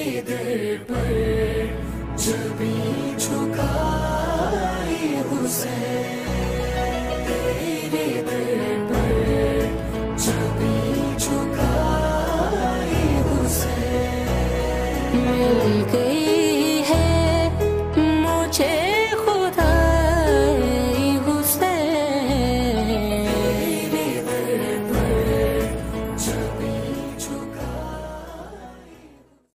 तेरे दर पर जबी झुकाए हुसैन तेरे दर पर जबी झुकाए हुसैन मिल गई